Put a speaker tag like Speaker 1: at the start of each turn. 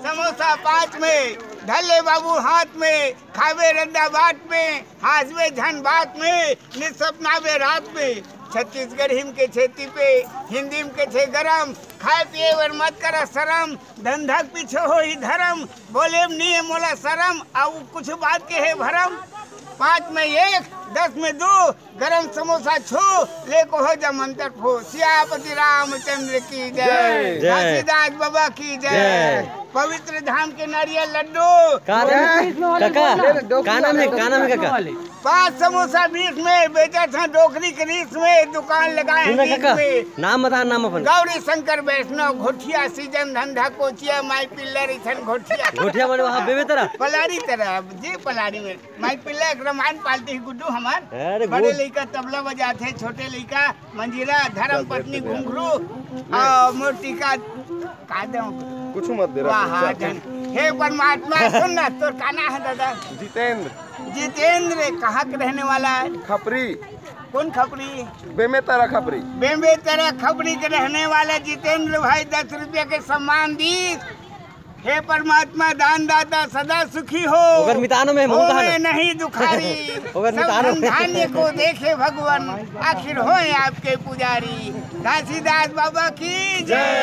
Speaker 1: समोसा पाँच में ढले बाबू हाथ में, खावे रद्दा बाट में हासवे झन बात में निसपनावे रात में। छत्तीसगढ़ हिम के खेती पे, हिंदी के छे गरम, खाए पिए वर मत कर शरम धंधा पीछे हो ही धर्म, बोले नहीं है मोला शरम अब कुछ बात के है भरम। पाँच में एक दस में दो गरम समोसा छो लेको हो जा मंत्र फो। सियापति रामचंद्र की जय। घासीदास बाबा की जय। पवित्र धाम के नारियल लड्डू।
Speaker 2: का नाम है का नाम है काका।
Speaker 1: पाँच समोसा बीस में बेचा था डोकरी के रीस में दुकान लगाए हैं में।
Speaker 2: नाम बता नाम अपन।
Speaker 1: गौरी शंकर वैष्णव घोटिया सीज़न धंधा कोचिया माई पिल्लर इथन घोटिया।
Speaker 2: गोठिया बने वहाँ बेबे तरह।
Speaker 1: पलारी तरह जी पलारी में। माई पिल्ला एक रामायण पालती है गुड्डू हमार बड़े लड़का तबला बजाते छोटे लड़का मंजीरा धर्म पत्नी घुंघरू और मोटी का कादम।
Speaker 3: कुछ मत दे रहा
Speaker 1: हे परमात्मा सुन ना तो काना है दादा।
Speaker 3: जितेंद्र।
Speaker 1: जितेंद्र कहाँ के रहने वाला है?
Speaker 3: खपरी।
Speaker 1: कौन खपरी?
Speaker 3: बेमे तारा खपरी।
Speaker 1: बेम्बे तरह खपरी के रहने वाला जितेंद्र भाई दस रुपये के सम्मान दी हे परमात्मा दान दाता सदा सुखी हो।
Speaker 2: अगर मितानो में मुँह
Speaker 1: नहीं दुखारी। अगर
Speaker 2: मितानो में।
Speaker 1: धन्धान्य को देखे भगवान। आखिर हो आपके पुजारी। काशीदास बाबा की जय।